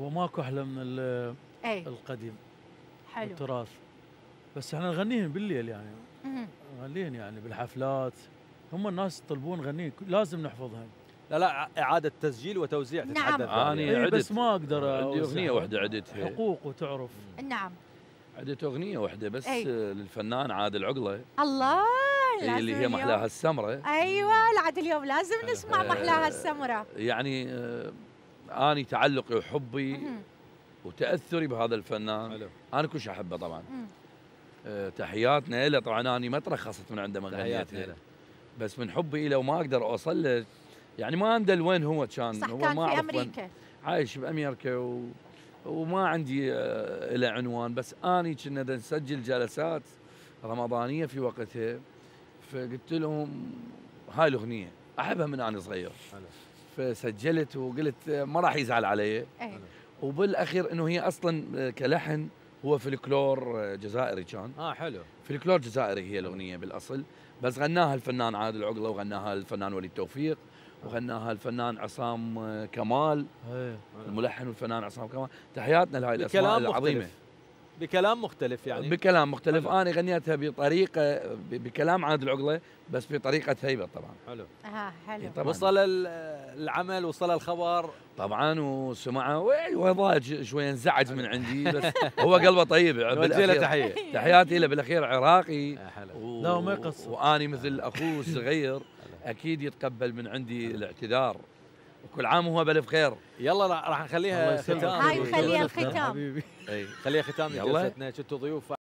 هو ماكو أحلى من ال- أي. القديم حلو. التراث بس إحنا نغنيهم بالليل يعني. نغنيهم يعني بالحفلات. هم الناس يطلبون نغنيه لازم نحفظهم. لا لا إعادة تسجيل وتوزيع نعم. تتحدث. أنا عليها. اي عدت. بس ما أقدر عندي. أغنية واحدة عدتها حقوق وتعرف. نعم. عدت أغنية واحدة بس أي. آه، للفنان عادل عقلة. الله هي اللي لازم هي اليوم- محلاها السمرة. أيوه العاد اليوم لازم نسمع آه، محلاها السمراء يعني آه، آني تعلقي وحبي. وتأثري بهذا الفنان حلو أنا كلش أحبه طبعا. آه، تحياتنا له طبعا آني ما ترخصت من عنده ما غنيتها له. بس من حبي له وما أقدر أوصل له يعني ما عنده وين هو كان صح هو كان ما في. أمريكا عايش بأمريكا و... وما عندي آه، له عنوان بس آني كنا نسجل جلسات رمضانية في وقتها فقلت لهم هاي الأغنية أحبها من أنا صغير حلو. فسجلت وقلت ما راح يزعل علي. اي وبالأخير إنه هي أصلا كلحن هو فلكلور جزائري كان. آه حلو. فلكلور جزائري هي الأغنية بالأصل. بس غناها الفنان عادل عقلة وغناها الفنان وليد توفيق وغناها الفنان عصام كمال. إيه. الملحن والفنان عصام كمال. تحياتنا لهاي الأسماء العظيمه مختلف. بكلام مختلف يعني. بكلام مختلف. حلو. أنا غنيتها بطريقة بكلام عادل عقله بس بطريقة هيبة طبعا. حلو. آه حلو. طبعا. وصل ال- العمل وصل الخبر. طبعا وسمعه وضاج شوي انزعج من عندي بس هو قلبه طيب. نوجه له بالأخير. تحية. تحياتي له بالأخير عراقي. يا حلو. و... لا، وما يقصر. وأني مثل أخوه الصغير أكيد يتقبل من عندي الاعتذار. وكل عام وهو بألف خير يلا راح نخليها. ختام هاي نخليها الختام. خليها ختام يلا. لجلستنا كنتوا ضيوف